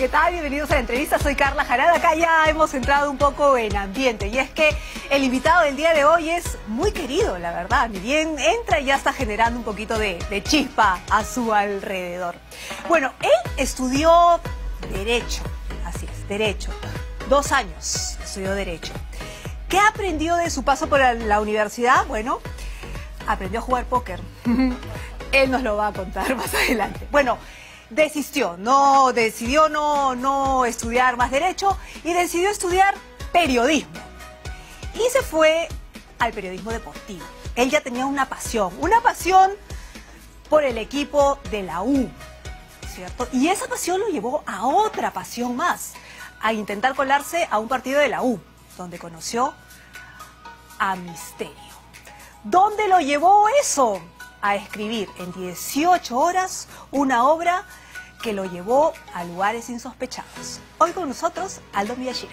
¿qué tal? Bienvenidos a la entrevista. Soy Carla Jarada. Acá ya hemos entrado un poco en ambiente. Y es que el invitado del día de hoy es muy querido, la verdad. Ni bien entra y ya está generando un poquito de, de chispa a su alrededor. Bueno, él estudió Derecho. Así es, Derecho. Dos años estudió Derecho. ¿Qué aprendió de su paso por la universidad? Bueno, aprendió a jugar póker. Él nos lo va a contar más adelante. Bueno, desistió, no decidió no, no estudiar más derecho y decidió estudiar periodismo. Y se fue al periodismo deportivo. Él ya tenía una pasión, una pasión por el equipo de la U, ¿cierto? Y esa pasión lo llevó a otra pasión más, a intentar colarse a un partido de la U, donde conoció a Misterio. ¿Dónde lo llevó eso? A escribir en 18 horas una obra que lo llevó a lugares insospechados. Hoy con nosotros, Aldo Miyashiro.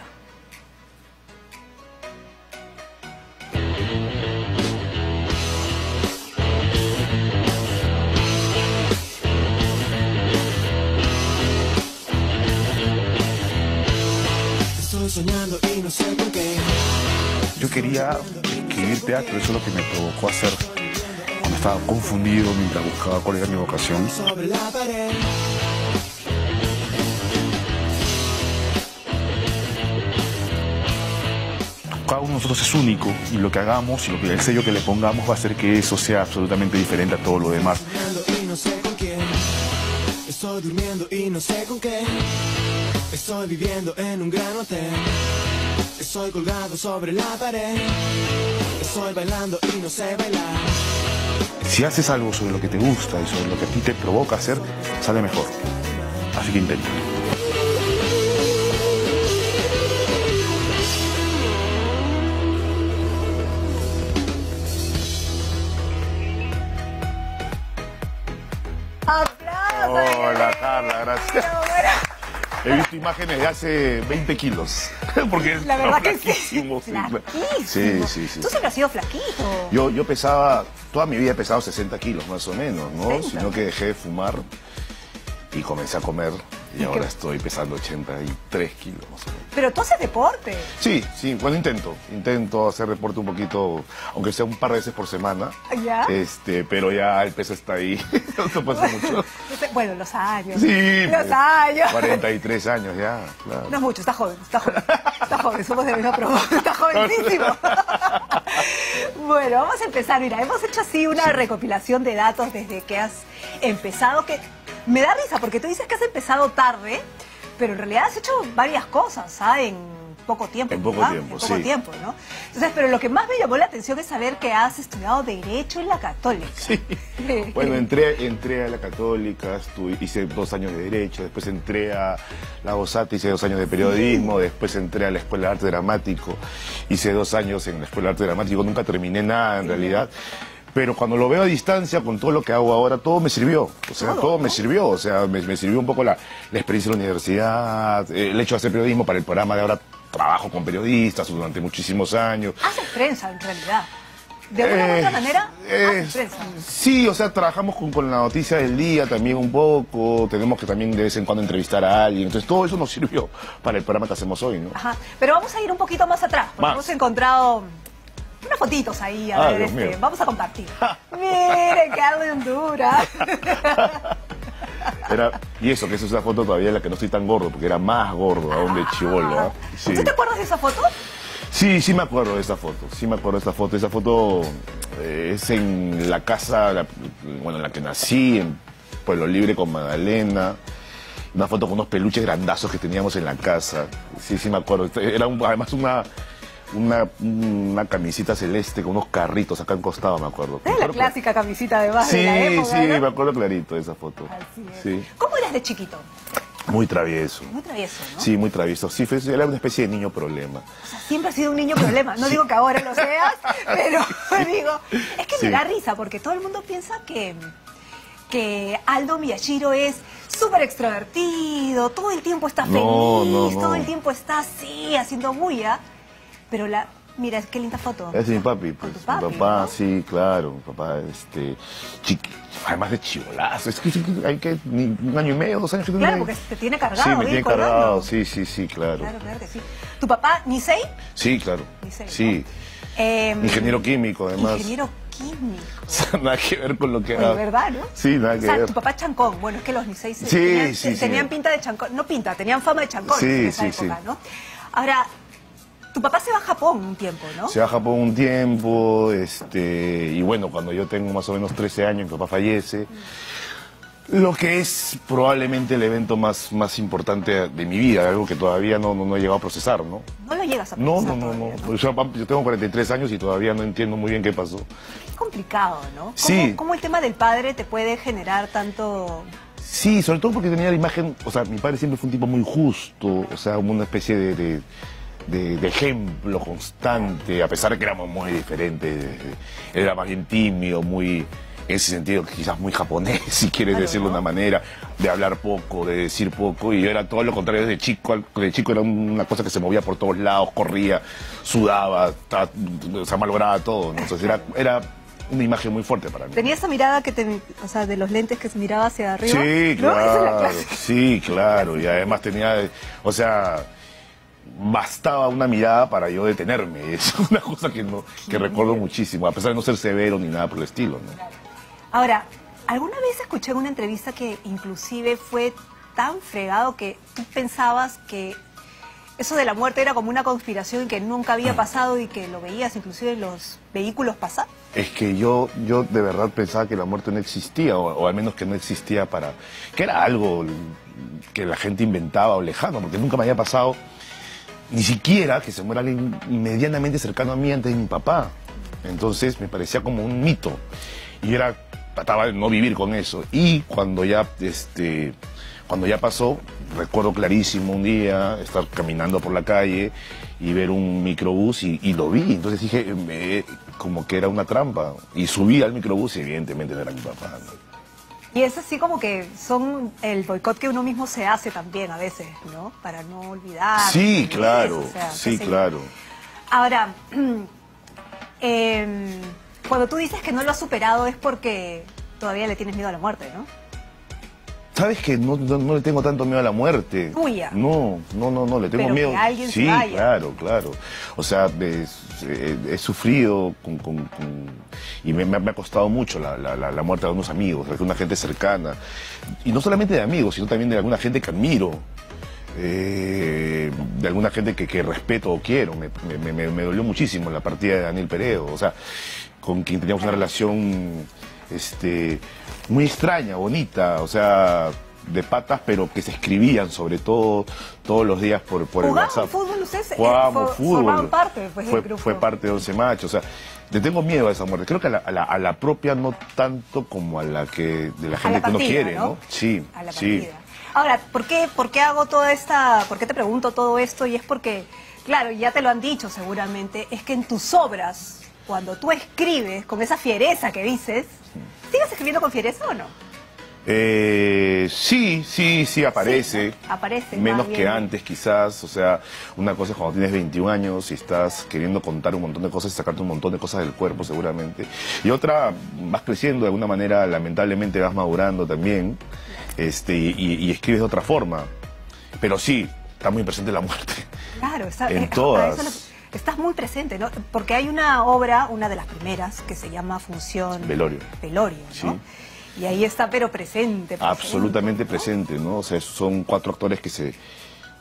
Estoy soñando y no sé con qué. Yo quería escribir teatro, eso es lo que me provocó hacer cuando estaba confundido mientras buscaba cuál era mi vocación. Sobre la pared. Cada uno de nosotros es único y lo que hagamos y lo que, el sello que le pongamos va a hacer que eso sea absolutamente diferente a todo lo demás. Soñando y no sé con quién. Estoy durmiendo y no sé con qué. Estoy viviendo en un gran hotel. Estoy colgado sobre la pared. Estoy bailando y no sé bailar. Si haces algo sobre lo que te gusta y sobre lo que a ti te provoca hacer, sale mejor. Así que intenta. He visto imágenes de hace 20 kilos. Porque es La verdad que sí. flaquísimo, sí. Sí, sí, sí. Tú siempre has sido flaquito. Yo, yo pesaba, toda mi vida he pesado 60 kilos más o menos, ¿no? 60. Sino que dejé de fumar y comencé a comer y ¿Y ahora qué? estoy pesando 83 kilos. Pero tú haces deporte. Sí, sí, bueno, intento, intento hacer deporte un poquito, aunque sea un par de veces por semana. ¿Ya? Este, pero ya el peso está ahí, no pasa mucho. Bueno, los años. Sí, Los pues, años. 43 años ya, claro. No es mucho, está joven, está joven. Está joven, somos de misma promo. Está jovencísimo. Bueno, vamos a empezar. Mira, hemos hecho así una recopilación de datos desde que has empezado, que me da risa porque tú dices que has empezado tarde, pero en realidad has hecho varias cosas, ¿sabes? En poco tiempo. En poco ¿verdad? tiempo, En poco sí. tiempo, ¿no? Entonces, pero lo que más me llamó la atención es saber que has estudiado Derecho en la Católica. Sí. Bueno, entré, entré a la Católica, estuve- hice dos años de Derecho, después entré a la OSAT, hice dos años de Periodismo, después entré a la Escuela de Arte Dramático, hice dos años en la Escuela de Arte Dramático, nunca terminé nada en realidad. Pero cuando lo veo a distancia, con todo lo que hago ahora, todo me sirvió. O sea, Todo, todo, ¿no? me sirvió. O sea, me, me sirvió un poco la, la experiencia de la universidad, eh, el hecho de hacer periodismo para el programa de ahora. Trabajo con periodistas durante muchísimos años. Haces prensa, en realidad. De una u otra Eh, manera, eh, haces prensa. sí, o sea, trabajamos con, con la noticia del día también un poco, tenemos que también de vez en cuando entrevistar a alguien, entonces todo eso nos sirvió para el programa que hacemos hoy, ¿no? Ajá. Pero vamos a ir un poquito más atrás, porque Más. hemos encontrado unas fotitos ahí, a Ah, ver, este, vamos a compartir. Miren, qué Honduras. Era, y eso, que esa es una foto todavía en la que no estoy tan gordo, porque era más gordo aún de chivolo, ¿ah? Sí. ¿Tú te acuerdas de esa foto? Sí, sí me acuerdo de esa foto, sí me acuerdo de esa foto. Esa foto eh, es en la casa, la- bueno, en la que nací, en Pueblo Libre con Magdalena. Una foto con unos peluches grandazos que teníamos en la casa. Sí, sí me acuerdo. Era un- además una, una, una camisita celeste con unos carritos acá en costado, me acuerdo. Es la clásica camisita de base Sí, de la época, sí, ¿no? me acuerdo clarito de esa foto. Así es. Sí, ¿Cómo eras de chiquito? muy travieso. Muy travieso, ¿no? Sí, muy travieso. Sí, fue, era una especie de niño problema. O sea, siempre has sido un niño problema. No digo que ahora lo seas, pero digo, es que me da risa porque todo el mundo piensa que, que Aldo Miyashiro es súper extrovertido, todo el tiempo está feliz, No, no, no. todo el tiempo está así, haciendo bulla. Pero la, mira, qué linda foto. Es mi papi, pues. tu papi, mi papá, ¿no? sí, claro. Mi papá, este. chiqui- además de chivolazo. Es que hay que. ni un año y medio, dos años que Claro, porque te tiene cargado, Sí, me tiene colgando. cargado. Sí, sí, sí, claro. Claro, claro que sí. ¿Tu papá, Nisei? Sí, claro. Nisei, Sí. ¿no? Em, Ingeniero químico, además. Ingeniero químico. O sea, nada que ver con lo que hago. ¿verdad, no? Sí, nada o que sea, ver. tu papá chancón. Bueno, es que los Nisei se- Sí, tenían, sí, sí. tenían pinta de chancón. No pinta, tenían fama de chancón Sí, en esa sí, época, sí. ¿no? Ahora, tu papá se va a Japón un tiempo, ¿no? Se va a Japón un tiempo, este, y bueno, cuando yo tengo más o menos 13 años, mi papá fallece. Lo que es probablemente el evento más, más importante de mi vida, algo que todavía no, no, no he llegado a procesar, ¿no? No lo llegas a No, procesar no, no, no. todavía, Pues Yo, yo tengo 43 años y todavía no entiendo muy bien qué pasó. Es complicado, ¿no? ¿Cómo, Sí. ¿Cómo el tema del padre te puede generar tanto... Sí, sobre todo porque tenía la imagen, o sea, mi padre siempre fue un tipo muy justo, o sea, como una especie de, de- de- de ejemplo constante, a pesar de que éramos muy diferentes. Él era más bien tímido, muy, en ese sentido, quizás muy japonés, si quieres Claro, decirlo de ¿no? una manera, de hablar poco, de decir poco, y yo era todo lo contrario desde chico. De chico era una cosa que se movía por todos lados, corría, sudaba, o sea, malograba todo, ¿no? Entonces era, era una imagen muy fuerte para mí. Tenía esa mirada que te, o sea, de los lentes que se miraba hacia arriba. Sí, claro, sí, claro. Y además tenía, o sea, bastaba una mirada para yo detenerme. Es una cosa que no, que recuerdo muchísimo, a pesar de no ser severo ni nada por el estilo, ¿no? Ahora, alguna vez escuché en una entrevista que inclusive fue tan fregado que tú pensabas que eso de la muerte era como una conspiración que nunca había pasado y que lo veías inclusive en los vehículos pasar. Es que yo, yo de verdad pensaba que la muerte no existía, o, o al menos que no existía para. que era algo que la gente inventaba o lejano, porque nunca me había pasado ni siquiera que se muera alguien medianamente cercano a mí antes de mi papá. Entonces me parecía como un mito. Y era, trataba de no vivir con eso. Y cuando ya, este, cuando ya pasó, recuerdo clarísimo un día estar caminando por la calle y ver un microbús y, lo vi. Entonces dije, eh, como que era una trampa. Y subí al microbús y evidentemente no era mi papá. Y es así como que son el boicot que uno mismo se hace también a veces, ¿no? Para no olvidar. Sí, eso, claro, o sea, sí, claro. Ahora, em, cuando tú dices que no lo has superado es porque todavía le tienes miedo a la muerte, ¿no? ¿Sabes que no, no, no le tengo tanto miedo a la muerte? Tuya. No, no, no, no, le tengo Pero miedo. que alguien se sí, vaya. claro, claro. O sea, es- eh, he, sufrido y me, ha- costado mucho la, muerte de unos amigos, de una gente cercana. Y no solamente de amigos, sino también de alguna gente que admiro. eh, de alguna gente que, respeto o quiero. Me dolió muchísimo la partida de Daniel Peredo. O sea, con quien teníamos una relación este, muy extraña, bonita, o sea, de patas, pero que se escribían sobre todo todos los días por, por el ¿Jugaban WhatsApp. fútbol ustedes? Jugábamos for- fútbol. parte, pues, del fue, grupo. fue parte de Once Machos, o sea, le tengo miedo a esa muerte. Creo que a la, a la- a la propia no tanto como a la que de la gente la que uno quiere, ¿no? ¿no? Sí, A la sí. partida. Ahora, ¿por qué, ¿por qué hago toda esta, por qué te pregunto todo esto? Y es porque, claro, ya te lo han dicho seguramente, es que en tus obras, cuando tú escribes con esa fiereza que dices, ¿sigues escribiendo con fiereza o no? Eh, sí, sí, sí aparece. Sí, aparece, Menos que antes quizás. O sea, una cosa es cuando tienes 21 años y estás queriendo contar un montón de cosas y sacarte un montón de cosas del cuerpo seguramente. Y otra, vas creciendo de alguna manera, lamentablemente vas madurando también. Este, y, y- escribes de otra forma. Pero sí, está muy presente la muerte. Claro, está, En eh, todas. estás muy presente, ¿no? Porque hay una obra, una de las primeras, que se llama Función... Velorio. Velorio, ¿no? Sí. Y ahí está, pero presente. presente, Absolutamente ¿no? presente, ¿no? O sea, son cuatro actores que se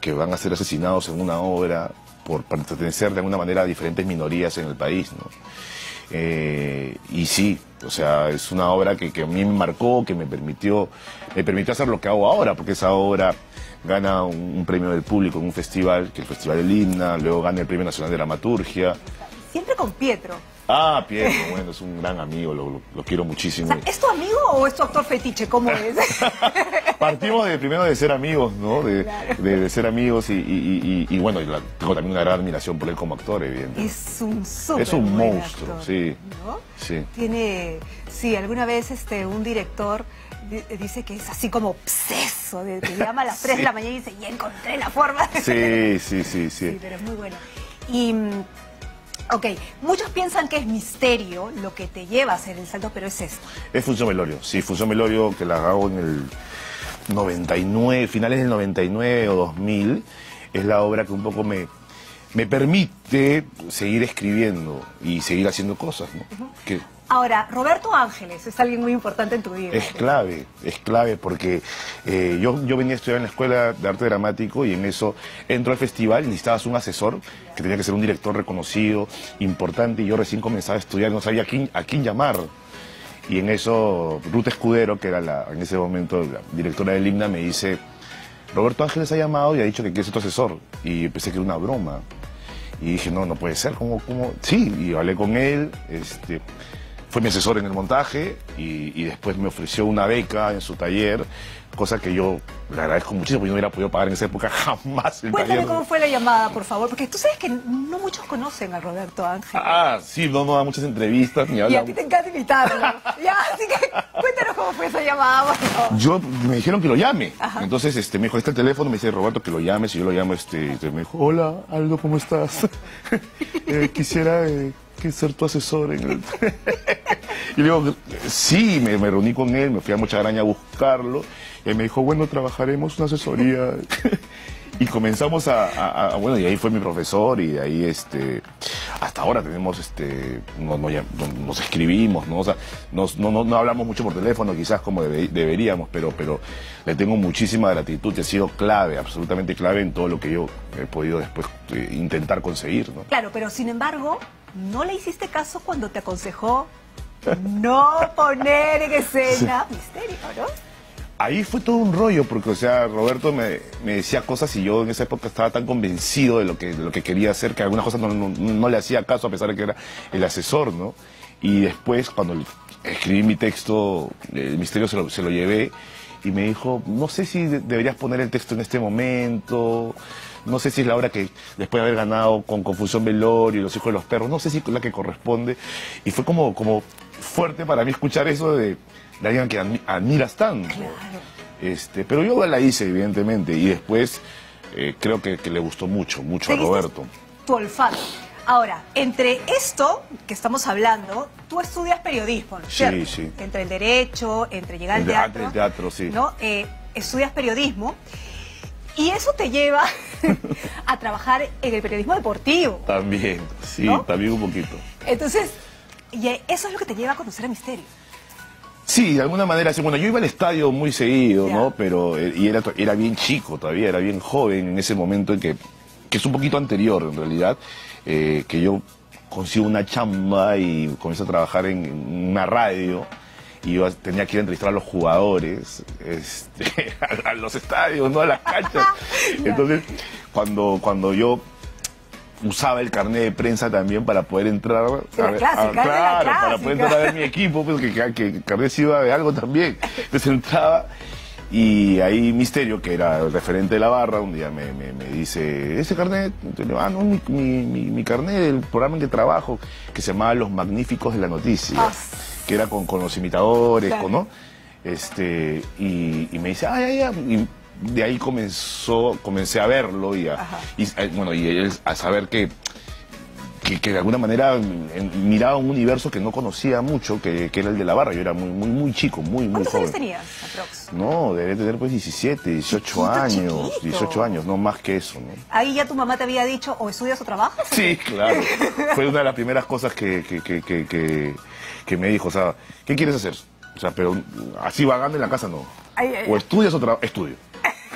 que van a ser asesinados en una obra por pertenecer de alguna manera a diferentes minorías en el país, ¿no? Eh, y sí, o sea, es una obra que, que a mí me marcó, que me permitió, me permitió hacer lo que hago ahora, porque esa obra gana un, un premio del público en un festival, que es el Festival del Himna, luego gana el Premio Nacional de Dramaturgia. Siempre con Pietro. Ah, Pietro, bueno, es un gran amigo, lo, lo- lo quiero O muchísimo. sea, ¿es tu amigo o es tu actor fetiche? ¿Cómo es? Partimos de primero de ser amigos, ¿no? De, Claro. de- de ser amigos y, y- y- y, bueno, la- tengo también una gran admiración por él como actor, evidentemente. es un súper Es un buen monstruo, actor, sí. ¿no? Sí. Tiene, sí, alguna vez este, un director di- dice que es así como obseso, de, que llama a las 3 de la mañana y dice, ya encontré la forma. Sí, sí, sí, sí. Sí, pero es muy bueno. Y mm, Ok, muchos piensan que es misterio lo que te lleva a hacer el salto, pero es esto. Es Función Melorio, sí, Función Melorio que la hago en el 99, finales del 99 o 2000, es la obra que un poco me, me permite seguir escribiendo y seguir haciendo cosas, ¿no? Que Ahora, Roberto Ángeles es alguien muy importante en tu vida. es clave, es clave porque eh, yo, yo venía a estudiar en la Escuela de Arte Dramático y en eso entro al festival y necesitabas un asesor que tenía que ser un director reconocido, importante, y yo recién comenzaba a estudiar, no sabía a quién, a quién llamar. Y en eso Ruth Escudero, que era la, en ese momento la directora del himna, me dice, Roberto Ángeles ha llamado y ha dicho que quiere ser tu asesor. Y pensé que era una broma. Y dije, no, no puede ser, ¿cómo, cómo? Sí, y hablé con él, este, fue mi asesor en el montaje y, y después me ofreció una beca en su taller, cosa que yo le agradezco muchísimo, porque yo no hubiera podido pagar en esa época jamás el Cuéntame taller. cómo fue la llamada, por favor, porque tú sabes que no muchos conocen a Roberto Ángeles. Ah, sí, no, no da muchas entrevistas ni y habla. a ti te encanta imitarlo. ya, así que cuéntanos cómo fue esa llamada, favor. Yo me dijeron que lo llame. Ajá. Entonces este, me dijo, este el teléfono, me dice Roberto que lo llames, y yo lo llamo, este, me dijo, hola Aldo, ¿cómo estás? Eh, quisiera eh, que ser tu asesor en el... y le digo, sí, me, me reuní con él, me fui a Mucha Araña a buscarlo, y él me dijo, bueno, trabajaremos una asesoría. y comenzamos a, a- a- bueno, y ahí fue mi profesor, y de ahí, este, hasta ahora tenemos, este, no- no ya- no- nos escribimos, ¿no? O sea, nos- no, no, hablamos mucho por teléfono, quizás como debe- deberíamos, pero, pero le tengo muchísima gratitud y ha sido clave, absolutamente clave en todo lo que yo he podido después eh, intentar conseguir, ¿no? Claro, pero sin embargo, no le hiciste caso cuando te aconsejó no poner en escena misterio, ¿no? Ahí fue todo un rollo, porque, o sea, Roberto me, me decía cosas y yo en esa época estaba tan convencido de lo que, de lo que quería hacer que algunas cosas no, no- no le hacía caso a pesar de que era el asesor, ¿no? Y después, cuando escribí mi texto, el misterio se lo, se lo llevé y me dijo, no sé si de- deberías poner el texto en este momento, no sé si es la hora que después de haber ganado con Confusión Velorio y Los Hijos de los Perros, no sé si es la que corresponde. Y fue como, como fuerte para mí escuchar eso de, de alguien que admi- admiras tanto. Claro. Este, pero yo la hice, evidentemente, y después eh, creo que, que le gustó mucho, mucho a Roberto. Tu olfato. Ahora, entre esto que estamos hablando, tú estudias periodismo, ¿no es Sí, cierto? sí. Entre el derecho, entre llegar al El teatro. teatro, sí. ¿no? Eh, estudias periodismo y eso te lleva a trabajar en el periodismo deportivo. También, sí, ¿No? también un poquito. Entonces, y eso es lo que te lleva a conocer a Misterio. Sí, de alguna manera, sí. Bueno, yo iba al estadio muy seguido, Ya. ¿no? Pero, eh, y era, era bien chico todavía, era bien joven en ese momento en que, que es un poquito anterior, en realidad, eh, que yo consigo una chamba y comienzo a trabajar en una radio. Y yo tenía que ir a entrevistar a los jugadores, este, a, a los estadios, ¿no? A las canchas. Entonces, cuando, cuando yo usaba el carnet de prensa también para poder entrar a, La ver- clásica, a- era la claro, para poder entrar a ver mi equipo, pues que, que, que el carnet se iba de algo también. Entonces entraba y ahí Misterio, que era el referente de la barra, un día me, me- me dice, ¿ese carnet? Entonces, ah, no, mi, mi, mi, mi carnet del programa en que trabajo, que se llamaba Los Magníficos de la Noticia, Ah. Que era con, con los imitadores, Claro. con, ¿no? Este, y, y me dice, ah, ya, ya. Y de ahí comenzó, comencé a verlo y a, y, eh, bueno, y él a saber que, que, que de alguna manera en- miraba un universo que no conocía mucho, que, que era el de la barra. Yo era muy, muy, muy chico, muy, muy ¿Cuántos años joven. tenías, aprox? No, debe tener pues 17, 18 Chiquito, años, chiquito. 18 años, no más que eso, ¿no? Ahí ya tu mamá te había dicho, o estudias o trabajas. Sí, claro. Fue una de las primeras cosas que, que, que, me dijo, o sea, ¿qué quieres hacer? O sea, pero así vagando en la casa no. Ay, ay, O estudias o trabajas. Estudio.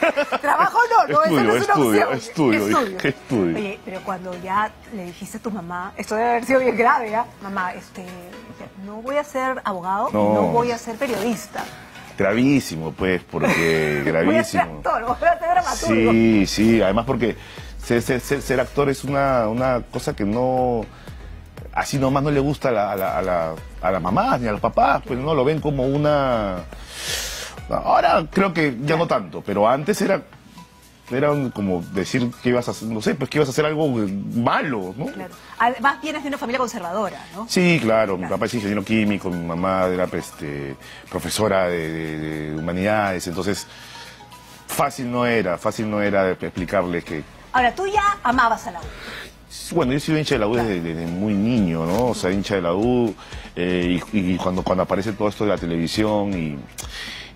Trabajo no, no, Estudio, no es una estudio, opción. estudio, dije, estudio. Oye, pero cuando ya le dijiste a tu mamá, esto debe haber sido bien grave, ¿ah? Mamá, este, no voy a ser abogado, y No. no voy a ser periodista. Gravísimo, pues, porque Voy a ser gravísimo. actor, voy a ser dramaturgo. Sí, sí, además porque ser- ser actor es una, una cosa que no, así nomás no le gusta a la, a, la, a, la, a las mamás ni a los papás, pues no lo ven como una... Ahora creo que ya no tanto, pero antes era, era un- como decir que ibas a hacer, no sé, pues que ibas a hacer algo malo, ¿no? Claro. Además vienes de una familia conservadora, ¿no? Sí, claro, mi papá es ingeniero químico, mi mamá era pues, este, profesora de, de- de humanidades, entonces fácil no era, fácil no era explicarles que Ahora, tú ya amabas a la U. Bueno, yo he sido hincha de la U desde, desde muy niño, ¿no? O sea, hincha de la U, eh, y, y cuando, cuando aparece todo esto de la televisión y,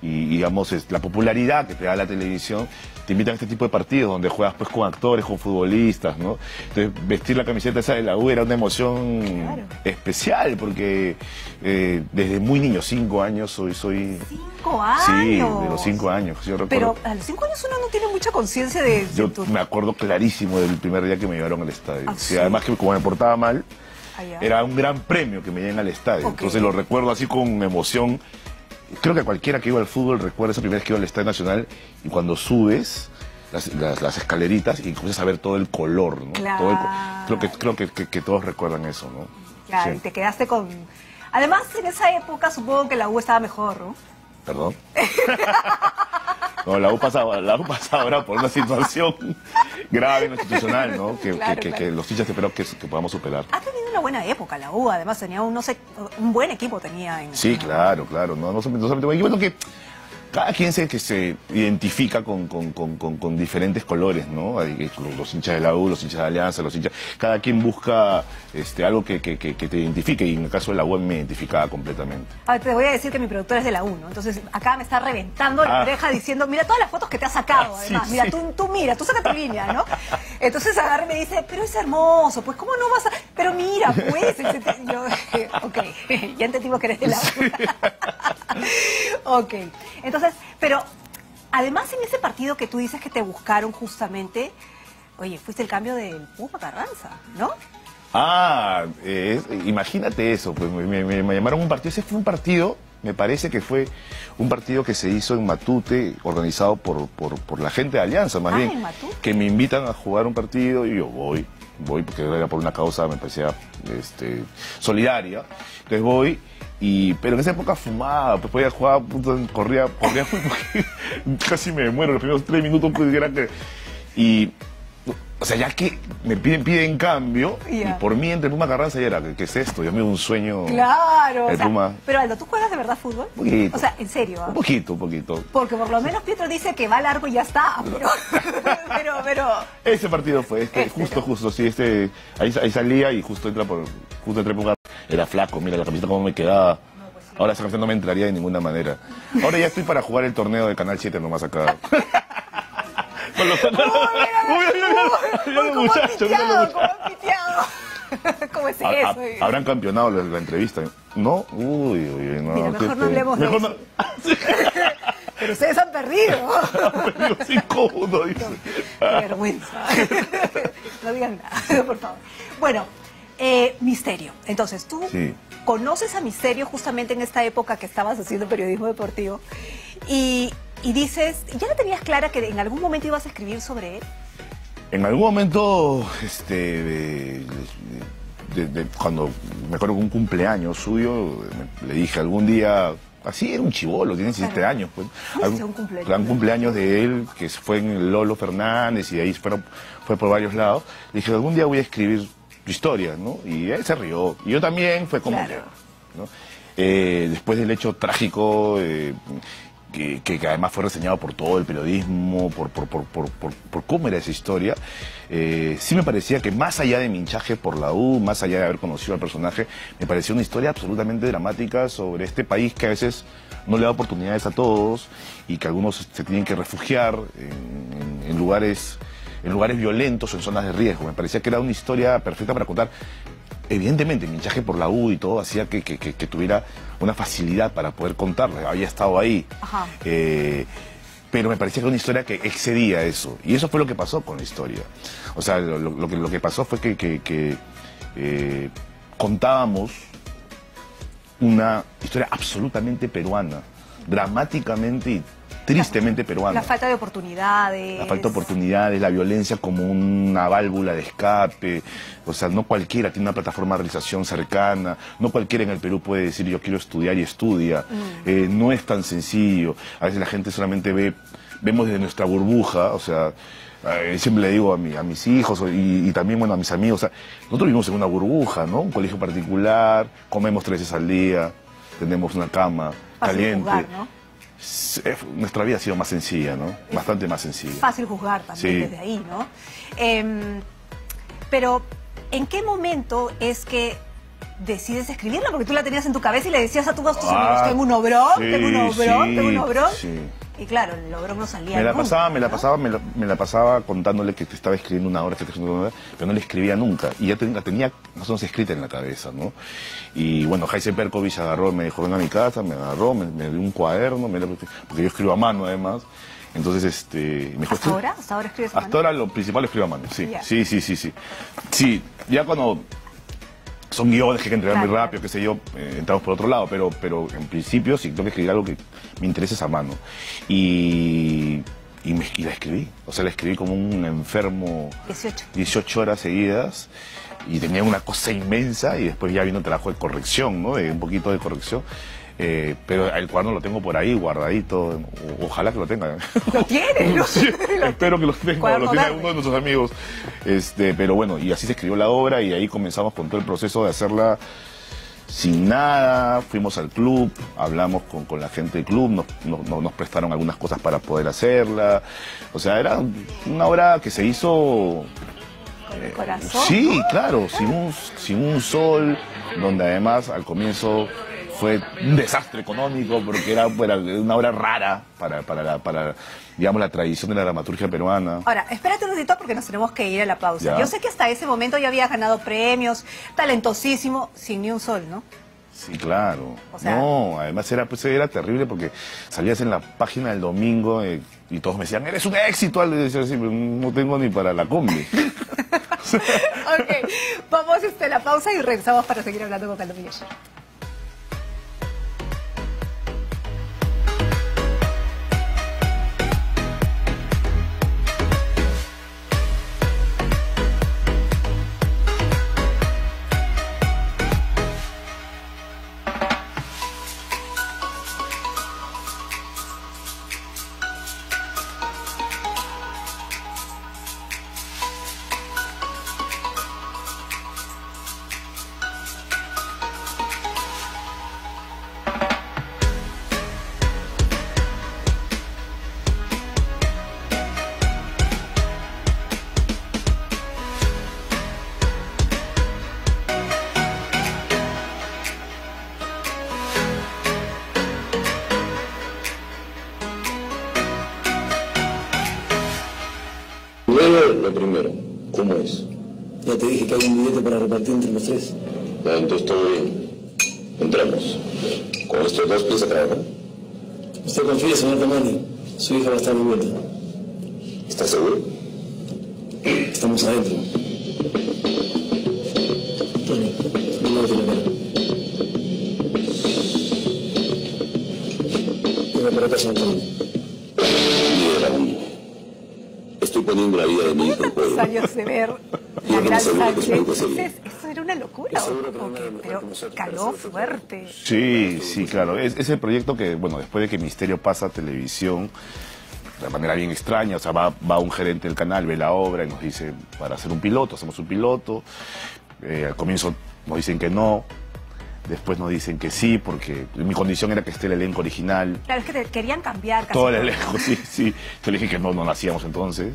y, digamos, es la popularidad que te da la televisión, te invitan a este tipo de partidos donde juegas pues con actores, con futbolistas, ¿no? Entonces, vestir la camiseta esa de la U era una emoción Claro. especial, porque eh, desde muy niño, cinco años, soy... soy Cinco años. Sí, de los cinco años, yo recuerdo. Pero a los cinco años uno no tiene mucha conciencia de, de Yo tu- me acuerdo clarísimo del primer día que me llevaron al estadio. ¿Ah, Sí, sí? además que como me portaba mal, Ah, era un gran premio que me lleven al estadio. Entonces lo recuerdo así con emoción. Creo que cualquiera que iba al fútbol recuerda esa primera vez que iba al Estadio Nacional y cuando subes las, las- las escaleritas y comienzas a ver todo el color, ¿no? Todo el co- Claro. creo que, creo que, que- que todos recuerdan eso, ¿no? Sí. y te quedaste con... Además, en esa época supongo que la U estaba mejor, ¿no? ¿Perdón? No, la U pasaba, la U pasaba ahora por una situación grave, institucional, ¿no? Que, Claro, que- que- claro. que los hinchas espero que, que podamos superar. Ha tenido una buena época la U, además tenía un, no sé, un buen equipo tenía en... Sí, claro, claro. No, no solamente, no que cada quien se, que se identifica con, con- con- con- con diferentes colores, ¿no? Los hinchas de la U, los hinchas de Alianza, los hinchas... Cada quien busca este, algo que, que- que- que te identifique y en el caso de la U me identificaba completamente. A ver, te voy a decir que mi productor es de la U, ¿no? Entonces acá me está reventando la Ah. oreja diciendo, mira todas las fotos que te ha sacado, Ah, sí, además. mira, sí. tú, tú mira, tú saca tu línea, ¿no? Entonces agarra y me dice, pero es hermoso, pues ¿cómo no vas a...? Pero mira, pues... etc. Yo, ok, ya entendimos que eres de la U. ok, entonces, pero además en ese partido que tú dices que te buscaron justamente, oye, fuiste el cambio del Puma Carranza, ¿no? Ah, eh, imagínate eso, pues me, me- me llamaron a un partido, ese fue un partido, me parece que fue un partido que se hizo en Matute, organizado por, por, por la gente de Alianza, más Ah, bien, que me invitan a jugar un partido y yo voy, voy porque era por una causa, me parecía este, solidaria, entonces voy. Y, pero en esa época fumaba, pues podía jugar, corría, corría, casi me muero los primeros tres minutos, pues, era que, y o sea, ya que me piden, piden cambio, y por mí entre Puma Carranza ya era, ¿qué, es esto? Yo me un sueño. Claro, o El sea, Puma. pero Aldo, ¿tú juegas de verdad fútbol? Poquito. O sea, en serio. Un poquito, un poquito. Porque por lo menos Pietro dice que va largo y ya está, pero, pero, pero, Ese partido fue, este, Este, justo, ¿no? justo, sí, este, ahí, ahí salía y justo entra por, justo entré por era flaco, mira la camiseta cómo me quedaba. Ahora esa camiseta no me entraría de ninguna manera. Ahora ya estoy para jugar el torneo de Canal 7 nomás acá. Con los- ¡Uy, mira, muchachos, han mira los piteado, cómo han piteado. ¿Cómo es eso? ¿Habrán campeonado la, la entrevista? ¿No? Uy, uy, no. Mira, mejor no hablemos de eso. no- Pero ustedes han perdido. Perdió 5-1, dice. Qué vergüenza. No digan nada, por favor. Bueno, eh, Misterio. Entonces, tú Sí. conoces a Misterio justamente en esta época que estabas haciendo periodismo deportivo y, y dices, ¿ya la tenías clara que en algún momento ibas a escribir sobre él? En algún momento, este, de- de- de- cuando me acuerdo que un cumpleaños suyo, me- le dije algún día, así era un chivolo, tiene 17 Claro. años, pues. Algún- un cumpleaños. gran cumpleaños de él, que fue en Lolo Fernández y de ahí fue, fue por varios lados. Le dije, algún día voy a escribir tu historia, ¿no? Y él se rió. Y yo también, fue como Claro. Eh, después del hecho trágico, eh, que, además fue reseñado por todo el periodismo, por, por, por, por, cómo era esa historia, eh, sí me parecía que más allá de mi hinchaje por la U, más allá de haber conocido al personaje, me pareció una historia absolutamente dramática sobre este país que a veces no le da oportunidades a todos y que algunos se tienen que refugiar en, en- lugares en lugares violentos en zonas de riesgo. Me parecía que era una historia perfecta para contar. Evidentemente, mi hinchaje por la U y todo hacía que, que- que- que tuviera una facilidad para poder contarla. Había estado ahí. Ajá. Eh, pero me parecía que era una historia que excedía eso. Y eso fue lo que pasó con la historia. O sea, lo, lo- lo que, lo que pasó fue que, eh, contábamos una historia absolutamente peruana, dramáticamente y tristemente peruana. La falta de oportunidades. La falta de oportunidades, la violencia como una válvula de escape. O sea, no cualquiera tiene una plataforma de realización cercana. No cualquiera en el Perú puede decir yo quiero estudiar y estudia. Eh, no es tan sencillo. A veces la gente solamente ve, vemos desde nuestra burbuja, o sea, eh, siempre le digo a, mi- a mis hijos y, y también bueno, a mis amigos, o sea, nosotros vivimos en una burbuja, ¿no? Un colegio particular, comemos tres veces al día, tenemos una cama Fácil caliente. Nuestra vida ha sido más sencilla, ¿no? Bastante más sencilla. Fácil juzgar también Sí. desde ahí, ¿no? Em, pero ¿en qué momento es que decides escribirla? Porque tú la tenías en tu cabeza y le decías a tus Ah, amigos, tengo un obrón, sí, tengo un obrón, sí, tengo un obrón. Y claro, el obrón no salía Me la nunca, pasaba, me la ¿no? pasaba, me la, me la pasaba contándole que te estaba escribiendo una hora, que te escribiendo una hora, pero no le escribía nunca. Y ya ten- la tenía más o menos escrita en la cabeza, ¿no? Y bueno, Jaise Perkovich agarró, me dijo, ven a mi casa, me agarró, me, me dio un cuaderno, me, porque yo escribo a mano además. Entonces, este... Me dijo, ¿Hasta "Escri- ahora? ¿Hasta ahora escribes a Hasta ahora lo principal lo escribo a mano, sí. Sí, sí, sí, sí. Sí, ya cuando son guiones que hay que entregar muy rápido, qué sé yo, eh, entramos por otro lado, pero, pero en principio sí tengo que escribir algo que me interese es a mano. Y, y, me- y la escribí, o sea, la escribí como un enfermo 18. 18 horas seguidas y tenía una cosa inmensa y después ya vino trabajo de corrección, ¿no? De un poquito de corrección. Eh, pero el cuaderno lo tengo por ahí guardadito, o- ojalá que lo tenga. Lo tienes, ¿no? Sí, espero que lo tenga, lo tiene uno de nuestros amigos. Este, pero bueno, y así se escribió la obra y ahí comenzamos con todo el proceso de hacerla sin nada. Fuimos al club, hablamos con, con la gente del club, nos, nos- prestaron algunas cosas para poder hacerla. O sea, era una obra que se hizo Con el corazón. Sí, claro, sin un, sin un sol, donde además al comienzo fue un desastre económico porque era, era una obra rara para, para, la, para, digamos, la tradición de la dramaturgia peruana. Ahora, espérate un ratito porque nos tenemos que ir a la pausa. Ya. Yo sé que hasta ese momento ya había ganado premios, talentosísimo, sin ni un sol, ¿no? Sí, claro. O sea- no, además era, pues, era terrible porque salías en la página del domingo eh, y todos me decían, eres un éxito. Y yo decía, "Sí, pero no tengo ni para la combi. ok, vamos este, a la pausa y regresamos para seguir hablando con Carlos. Repartir entre los tres. Ya, entonces todo bien. Entramos. Con estos dos piensa trabajar. Usted confía, señor Tamani. Su hija va a estar de vuelta. ¿Estás seguro? Estamos adentro. Tony, lávate la cara. Para acá, señor Tamani. Estoy poniendo la vida de mi hijo en juego. años de ver Yo la no gran me aseguro que pero caló fuerte. Sí, sí, claro. Es, es el proyecto que, bueno, después de que Misterio pasa a televisión, de manera bien extraña, o sea, va, va un gerente del canal, ve la obra y nos dice, para hacer un piloto, hacemos un piloto. Eh, al comienzo nos dicen que no, después nos dicen que sí, porque mi condición era que esté el elenco original. Claro, es que te querían cambiar casi Todo el elenco, sí, sí. Yo le dije que no, no lo hacíamos entonces.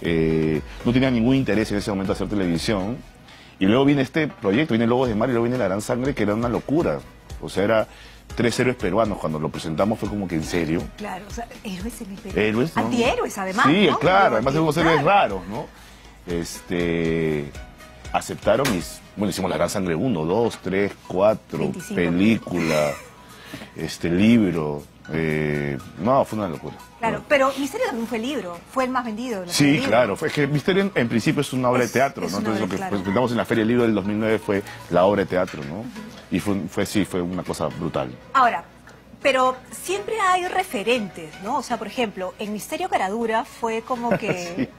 Eh, no tenía ningún interés en ese momento hacer televisión. Y luego viene este proyecto, viene Lobos de Mar y luego viene La Gran Sangre, que era una locura. O sea, era tres héroes peruanos. Cuando lo presentamos fue como que en serio. Claro, o sea, héroes en el Perú. Héroes, ¿no? Antihéroes, además. Sí, ¿no? claro, además de unos héroes raros, ¿no? Este. Aceptaron y. Bueno, hicimos La Gran Sangre 1, 2, 3, 4, 25. película, este libro. Eh, no, fue una locura. Claro, pero Misterio también fue libro, fue el más vendido. Sí, libros. claro. Fue es que Misterio en, en principio es una obra Es- de teatro, ¿no? Entonces lo que claro. presentamos en la Feria del Libro del 2009 fue la obra de teatro, ¿no? Y fue, fue sí, fue una cosa brutal. Ahora, pero siempre hay referentes, ¿no? O sea, por ejemplo, en Misterio Caradura fue como que...